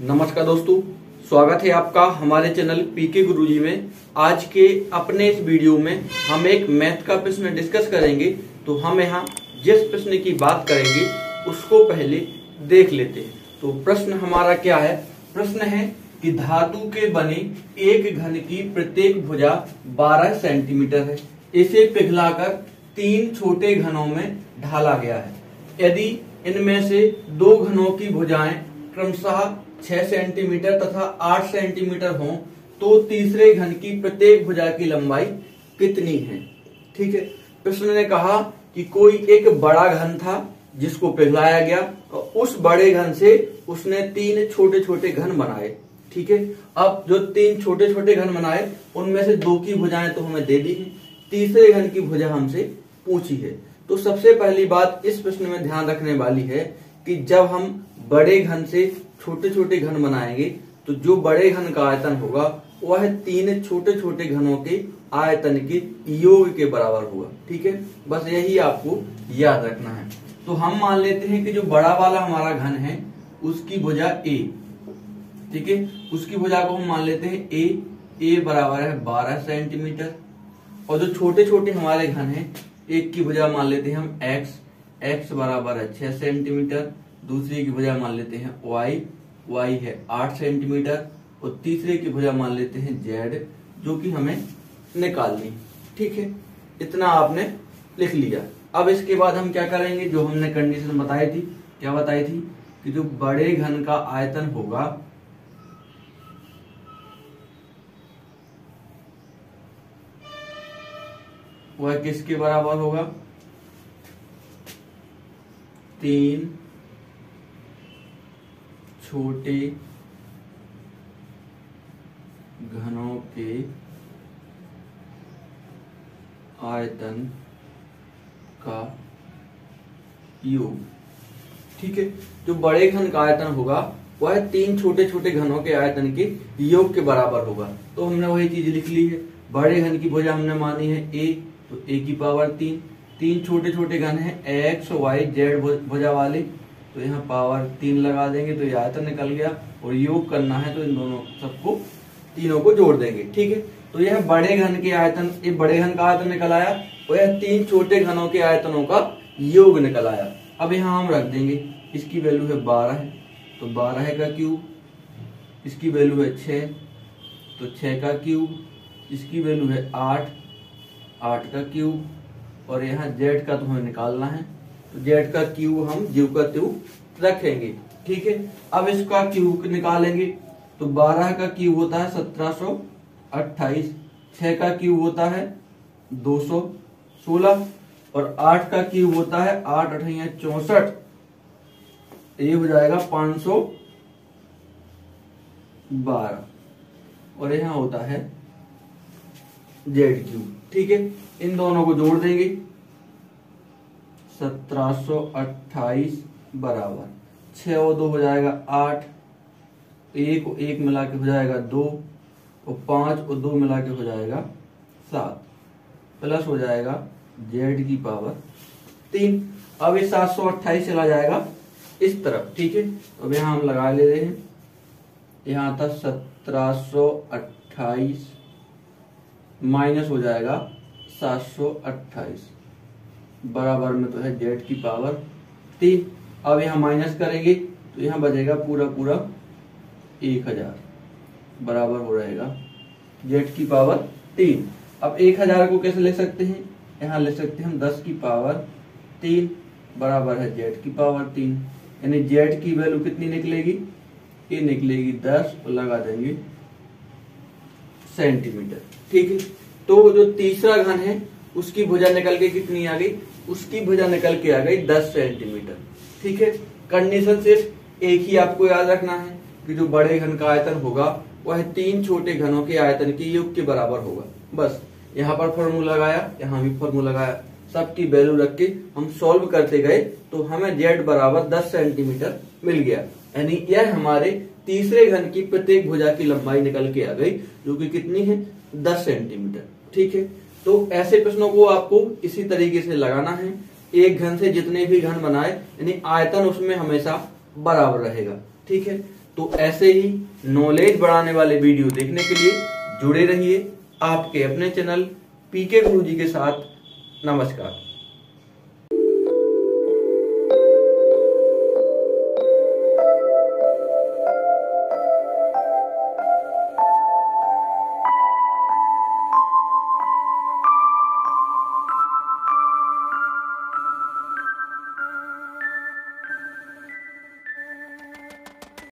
नमस्कार दोस्तों, स्वागत है आपका हमारे चैनल पीके गुरुजी में। आज के अपने इस वीडियो में हम एक मैथ का प्रश्न डिस्कस करेंगे तो हम यहाँ जिस प्रश्न की बात करेंगे, उसको पहले देख लेते हैं। तो प्रश्न हमारा क्या है? प्रश्न है कि धातु के बने एक घन की प्रत्येक भुजा 12 सेंटीमीटर है। इसे पिघलाकर तीन छोटे घनों में ढाला गया है। यदि इनमें से दो घनों की भुजाएँ क्रमशः 6 सेंटीमीटर तथा 8 सेंटीमीटर हो तो तीसरे घन की प्रत्येक भुजा की लंबाई कितनी है? ठीक है? प्रश्न ने कहा कि कोई एक बड़ा घन था जिसको पिघलाया गया, और उस बड़े घन से उसने तीन छोटे छोटे घन बनाए। ठीक है? अब जो तीन छोटे छोटे घन बनाए, उनमें से दो की भुजाएँ तो हमें दे दी है। तीसरे घन की भुजा हमसे पूछी है। तो सबसे पहली बात इस प्रश्न में ध्यान रखने वाली है कि जब हम बड़े घन से छोटे छोटे घन बनाएँगे तो जो बड़े घन का आयतन होगा, वह तीन छोटे छोटे घनों के आयतन के योग के बराबर होगा, ठीक है? बस यही आपको याद रखना है। तो हम मान लेते हैं कि जो बड़ा वाला हमारा घन है, उसकी भुजा ए ठीक है? उसकी भुजा को हम मान लेते हैं ए ए बराबर है 12 सेंटीमीटर। और जो छोटे छोटे हमारे घन है, एक की भुजा मान लेते हैं हम एक्स एक्स बराबर है 6 सेंटीमीटर, दूसरी की भुजा मान लेते हैं y y है। 8 सेंटीमीटर और तीसरे की भुजा मान लेते हैं जेड, जो कि हमें निकालनी। ठीक है? इतना आपने लिख लिया। अब इसके बाद हम क्या करेंगे? जो हमने कंडीशन बताई थी, क्या बताई थी? कि जो बड़े घन का आयतन होगा, वह किसके बराबर होगा? तीन छोटे घनों के आयतन का योग। ठीक है? जो बड़े घन का आयतन होगा, वह तीन छोटे छोटे घनों के आयतन के योग के बराबर होगा। तो हमने वही चीज़ लिख ली है। बड़े घन की भुजा हमने मानी है ए तो ए की पावर तीन। तीन छोटे छोटे घन है एक्स वाई जेड भुजा वाले। तो यहाँ पावर तीन लगा देंगे तो ये आयतन निकल गया और योग करना है तो इन दोनों सबको, तीनों को जोड़ देंगे, ठीक है? तो यह बड़े घन के आयतन, ये बड़े घन का आयतन निकल आया और यह तीन छोटे घनों के आयतनों का योग निकल आया। अब यहाँ हम रख देंगे, इसकी वैल्यू है बारह तो बारह का क्यूब इसकी वैल्यू है छ तो छ का क्यूब इसकी वैल्यू है आठ आठ का क्यूब और यहाँ जेड का तुम्हें निकालना है। तो जेड का क्यू हम, जीव का त्यू रखेंगे, ठीक है? अब इसका क्यू निकालेंगे तो बारह का क्यू होता है सत्रह सो अट्ठाईस छ का क्यू होता है दो सौ सोलह, और आठ का क्यू होता है आठ अठैया चौसठ, ये हो जाएगा पाँच सौ बारह, और यहाँ होता है जेड क्यू ठीक है? इन दोनों को जोड़ देंगे सत्रह सो अट्ठाईस बराबर। छ और दो हो जाएगा आठ, एक और एक मिला के हो जाएगा दो, और पाँच और दो मिला के हो जाएगा सात। प्लस हो जाएगा जेड की पावर तीन। अब ये सात सौ अट्ठाईस चला जाएगा इस तरफ़, ठीक है? अब यहाँ हम लगा ले रहे हैं। यहाँ था सत्रह सो अट्ठाईस माइनस हो जाएगा सात सौ अट्ठाईस। बराबर में तो है जेड की पावर तीन। अब यहाँ माइनस करेंगे तो यहाँ बजेगा पूरा पूरा एक हज़ार। बराबर हो रहेगा जेड की पावर तीन। अब एक हज़ार को कैसे ले सकते हैं? यहाँ ले सकते हैं हम दस की पावर तीन बराबर है जेड की पावर तीन। यानी जेड की वैल्यू कितनी निकलेगी? ये निकलेगी दस और लगा देंगे सेंटीमीटर ठीक है? तो जो तीसरा घन है उसकी भुजा निकल के कितनी आ गई? उसकी भुजा निकल के आ गई दस सेंटीमीटर। ठीक है? कंडीशन सिर्फ़ एक ही आपको याद रखना है कि जो बड़े घन का आयतन होगा, वह तीन छोटे घनों के आयतन के योग के बराबर होगा। बस, यहाँ पर फॉर्मूला लगाया, यहाँ भी फॉर्मूला लगाया। सबकी वैल्यू रख के हम सॉल्व करते गए तो हमें जेड बराबर 10 सेंटीमीटर मिल गया। यानी यह हमारे तीसरे घन की प्रत्येक भुजा की लंबाई निकल के आ गई, जो कि कितनी है? 10 सेंटीमीटर। ठीक है? तो ऐसे प्रश्नों को आपको इसी तरीके से लगाना है। एक घन से जितने भी घन बनाए, यानी आयतन उसमें हमेशा बराबर रहेगा, ठीक है? तो ऐसे ही नॉलेज बढ़ाने वाले वीडियो देखने के लिए जुड़े रहिए आपके अपने चैनल पीके गुरु जी के साथ। नमस्कार।